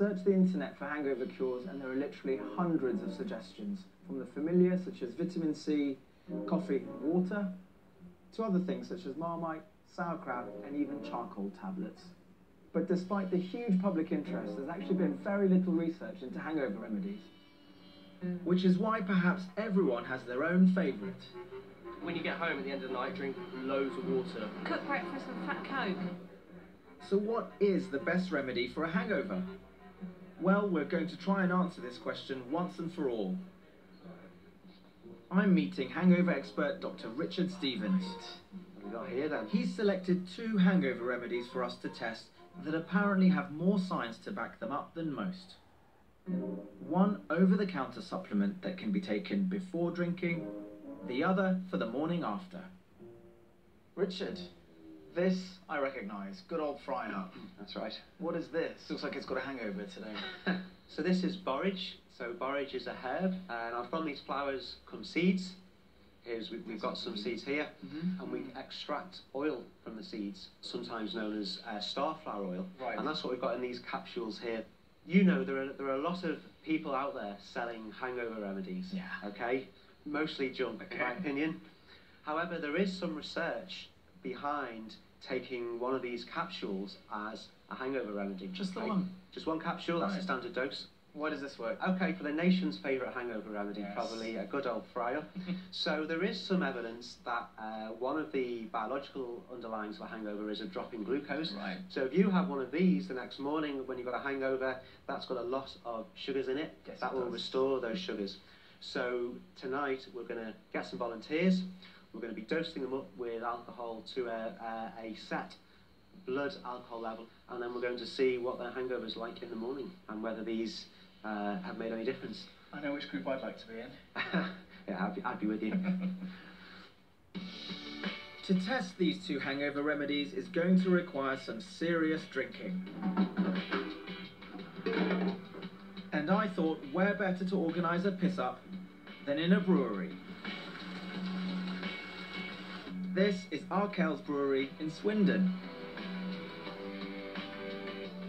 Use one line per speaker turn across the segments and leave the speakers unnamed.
searched the internet for hangover cures and there are literally hundreds of suggestions, from the familiar such as vitamin C, coffee and water, to other things such as marmite, sauerkraut and even charcoal tablets. But despite the huge public interest, there's actually been very little research into hangover remedies.
Which is why perhaps everyone has their own favourite.
When you get home at the end of the night, drink loads of water.
Cook breakfast with fat coke.
So what is the best remedy for a hangover? Well, we're going to try and answer this question once and for all. I'm meeting hangover expert Dr. Richard
Stephens. We got here then?
He's selected two hangover remedies for us to test that apparently have more science to back them up than most. One over the counter supplement that can be taken before drinking, the other for the morning after.
Richard, this I recognise. Good old fry up.
That's right.
What is this? Looks like it's got a hangover today.
So this is borage. So borage is a herb, and uh, from these flowers come seeds. Here's we, we've got some seeds here,
Mhm.
and we extract oil from the seeds, sometimes known as uh, starflower oil,
Right.
and that's what we've got in these capsules here. You know there are there are a lot of people out there selling hangover remedies.
Yeah.
Okay, mostly junk in my opinion. However, there is some research behind taking one of these capsules as a hangover remedy.
Just the
okay?
one?
Just one capsule. That's
Right.
the standard dose.
Why does this work?
Okay, for the nation's favourite hangover remedy,
Yes.
probably a good old fryer. so there is some evidence that uh, one of the biological underlyings of a hangover is a drop in glucose.
Right.
So if you have one of these the next morning when you've got a hangover, that's got a lot of sugars in it.
Yes,
that
it
will
does.
restore those sugars. So tonight we're going to get some volunteers. We're going to be dosing them up with alcohol to a, a, a set blood alcohol level, and then we're going to see what their hangover is like in the morning and whether these uh, have made any difference.
I know which group I'd like to be in.
yeah, I'd be, I'd be with you.
To test these two hangover remedies is going to require some serious drinking. And I thought where better to organise a piss up than in a brewery. This is Arkell's Brewery in Swindon.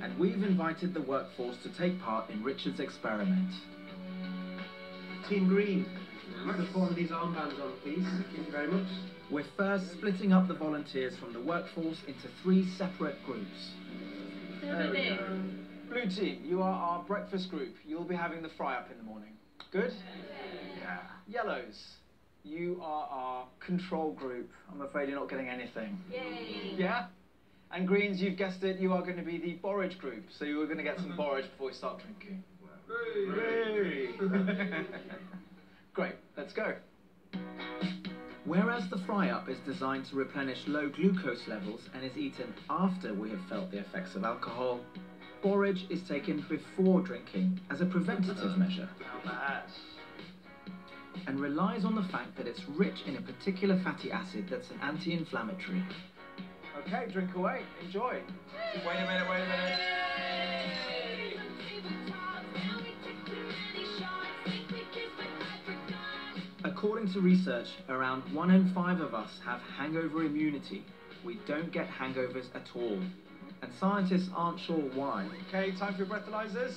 And we've invited the workforce to take part in Richard's experiment.
Team Green, you can put one of these armbands on, please. Thank you very much.
We're first splitting up the volunteers from the workforce into three separate groups.
There we go. Blue team, you are our breakfast group. You'll be having the fry up in the morning. Good? Yeah. Yellows, you are our control group. I'm afraid you're not getting anything.
Yay.
Yeah? And greens, you've guessed it, you are going to be the borage group. So you are going to get some borage before we start drinking. Hooray! Great, let's go.
Whereas the fry up is designed to replenish low glucose levels and is eaten after we have felt the effects of alcohol, borage is taken before drinking as a preventative measure and relies on the fact that it's rich in a particular fatty acid that's an anti inflammatory.
Okay, drink away. Enjoy. Wait a minute, wait a minute.
According to research, around one in five of us have hangover immunity. We don't get hangovers at all. And scientists aren't sure why.
Okay, time for your breathalyzers.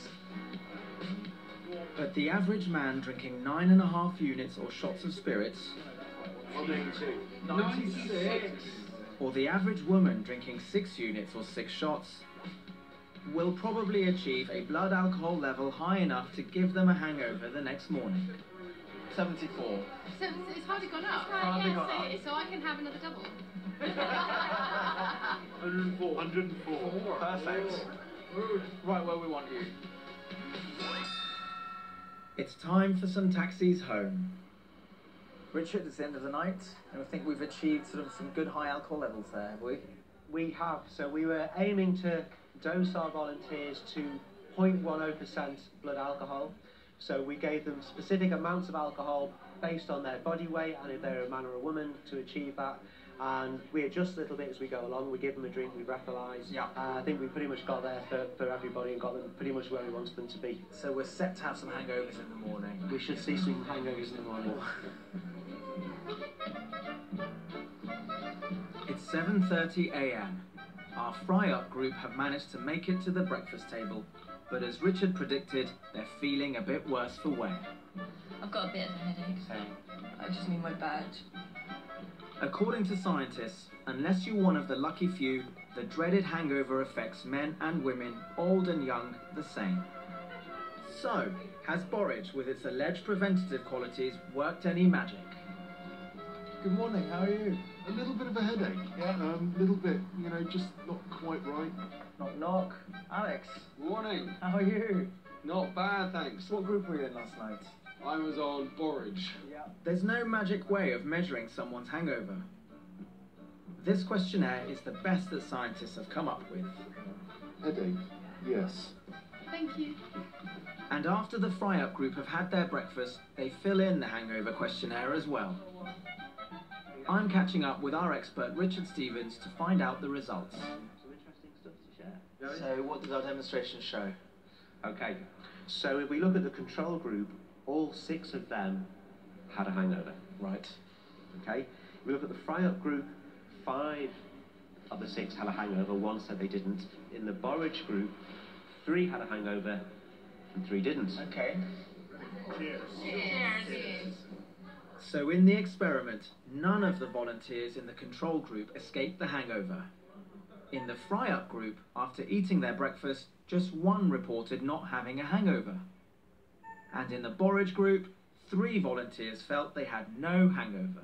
But the average man drinking nine and a half units or shots of spirits,
96.
or the average woman drinking six units or six shots, will probably achieve a blood alcohol level high enough to give them a hangover the next morning.
74.
So it's, it's hardly gone up.
Hardly gone up.
So I can have another double.
104. 104.
Perfect. Right where we want you.
It's time for some taxis home.
Richard, it's the end of the night, and I think we've achieved sort of some good high alcohol levels there, have we?
We have. So we were aiming to dose our volunteers to 0.10% blood alcohol. So we gave them specific amounts of alcohol based on their body weight and if they're a man or a woman to achieve that. And we adjust a little bit as we go along. We give them a drink, we breathalyse.
Yeah.
Uh, I think we pretty much got there for, for everybody and got them pretty much where we wanted them to be.
So we're set to have some hangovers in the morning.
We should see some hangovers in the morning.
It's 7:30 a.m. Our fry-up group have managed to make it to the breakfast table, but as Richard predicted, they're feeling a bit worse for wear.
I've got a bit of a headache, so I just need my badge.
According to scientists, unless you're one of the lucky few, the dreaded hangover affects men and women, old and young, the same. So, has borage, with its alleged preventative qualities, worked any magic?
Good morning, how are you?
A little bit of a headache.
Yeah.
Um, little bit, you know, just not quite right.
Knock knock. Alex,
Morning.
how are you?
Not bad, thanks.
What group were you in last night?
I was on borage.
Yeah.
There's no magic way of measuring someone's hangover. This questionnaire is the best that scientists have come up with.
Headache, yes.
Thank you.
And after the fry up group have had their breakfast, they fill in the hangover questionnaire as well. I'm catching up with our expert Richard Stephens to find out the results.
Some interesting stuff to share.
So, what does our demonstration show?
Okay, so if we look at the control group, all six of them had a hangover.
Right.
Okay, if we look at the fry up group, five of the six had a hangover, one said they didn't. In the borage group, three had a hangover and three didn't.
Okay. Cheers. Cheers.
So, in the experiment, none of the volunteers in the control group escaped the hangover. In the fry up group, after eating their breakfast, just one reported not having a hangover. And in the borage group, three volunteers felt they had no hangover.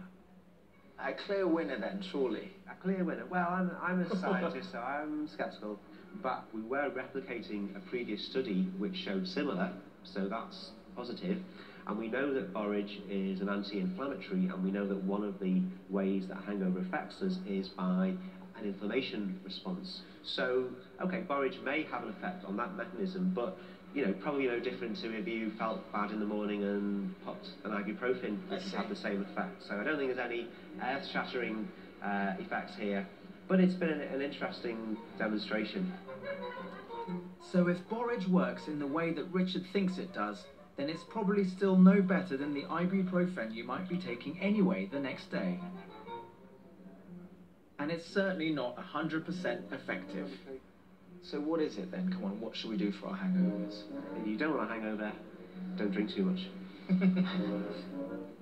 A clear winner then, surely.
A clear winner. Well, I'm, I'm a scientist, so I'm sceptical. But we were replicating a previous study which showed similar, so that's positive. And we know that borage is an anti-inflammatory, and we know that one of the ways that hangover affects us is by an inflammation response. So, okay, borage may have an effect on that mechanism, but you know, probably no different to if you felt bad in the morning and popped an ibuprofen, which have the same effect. So I don't think there's any earth-shattering uh, effects here, but it's been an, an interesting demonstration.
So, if borage works in the way that Richard thinks it does, then it's probably still no better than the ibuprofen you might be taking anyway the next day. And it's certainly not 100% effective.
So, what is it then? Come on, what should we do for our hangovers?
If you don't want a hangover, don't drink too much.